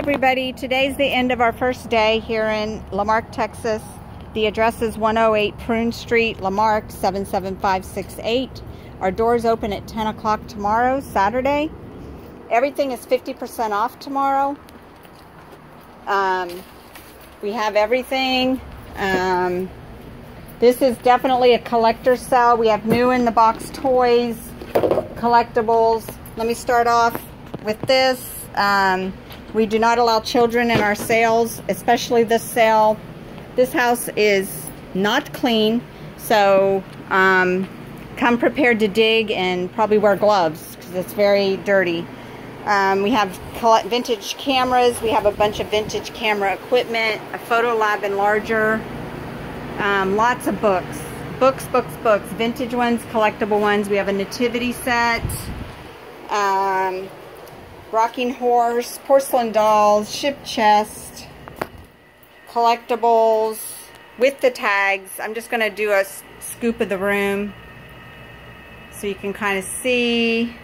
everybody, today's the end of our first day here in La Marque, Texas. The address is 108 Prune Street, La Marque, 77568. Our doors open at 10 o'clock tomorrow, Saturday. Everything is 50% off tomorrow. Um, we have everything. Um, this is definitely a collector sale. We have new in the box toys, collectibles. Let me start off with this. Um, we do not allow children in our sales, especially this sale. This house is not clean, so um, come prepared to dig and probably wear gloves because it's very dirty. Um, we have vintage cameras. We have a bunch of vintage camera equipment, a photo lab enlarger, um, lots of books. Books, books, books. Vintage ones, collectible ones. We have a nativity set. Um, rocking horse, porcelain dolls, ship chest, collectibles with the tags. I'm just going to do a scoop of the room so you can kind of see.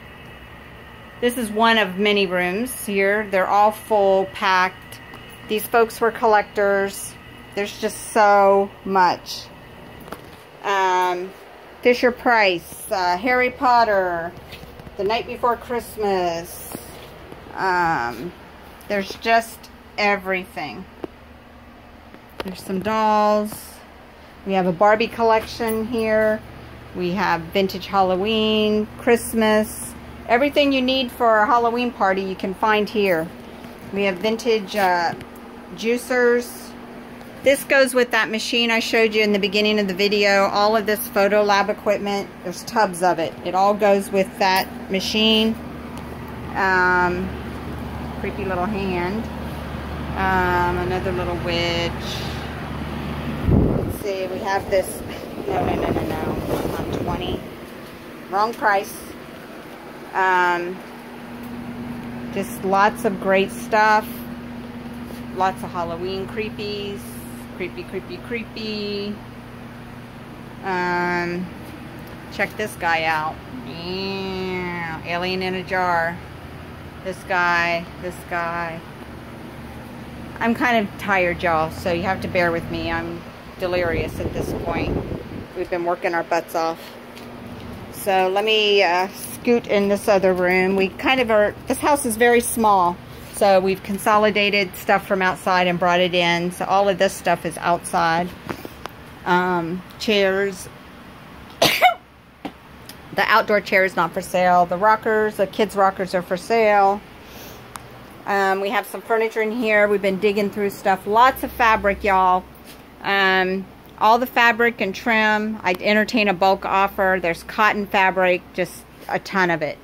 This is one of many rooms here. They're all full, packed. These folks were collectors. There's just so much. Um, Fisher Price, uh, Harry Potter, The Night Before Christmas, um, there's just everything. There's some dolls. We have a Barbie collection here. We have vintage Halloween, Christmas. Everything you need for a Halloween party you can find here. We have vintage uh, juicers. This goes with that machine I showed you in the beginning of the video. All of this photo lab equipment, there's tubs of it. It all goes with that machine. Um, creepy little hand. Um, another little witch. Let's see, we have this. No, no, no, no, no. Not 20. Wrong price. Um, just lots of great stuff. Lots of Halloween creepies. Creepy, creepy, creepy. Um, check this guy out. Yeah, alien in a jar this guy, this guy. I'm kind of tired, y'all, so you have to bear with me. I'm delirious at this point. We've been working our butts off. So let me uh, scoot in this other room. We kind of are, this house is very small. So we've consolidated stuff from outside and brought it in. So all of this stuff is outside. Um, chairs, the outdoor chair is not for sale. The rockers, the kids' rockers are for sale. Um, we have some furniture in here. We've been digging through stuff. Lots of fabric, y'all. Um, all the fabric and trim. I entertain a bulk offer. There's cotton fabric, just a ton of it.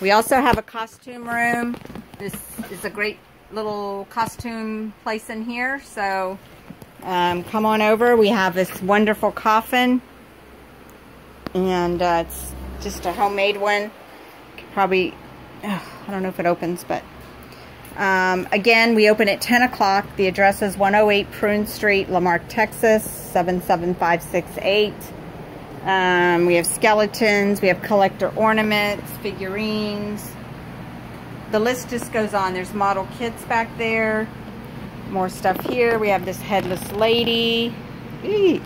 We also have a costume room. This is a great little costume place in here. So um, come on over. We have this wonderful coffin. And uh, it's just a homemade one. Probably, I don't know if it opens, but um, again, we open at 10 o'clock. The address is 108 Prune Street, La Marque, Texas, 77568. Um, we have skeletons, we have collector ornaments, figurines. The list just goes on. There's model kits back there. More stuff here. We have this headless lady. Eee.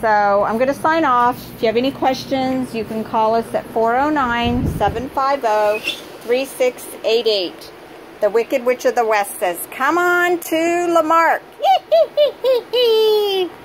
So I'm going to sign off. If you have any questions, you can call us at 409 750 3688. The Wicked Witch of the West says, Come on to La Marque.